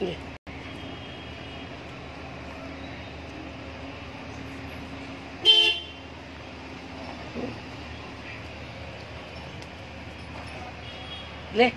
ले ले।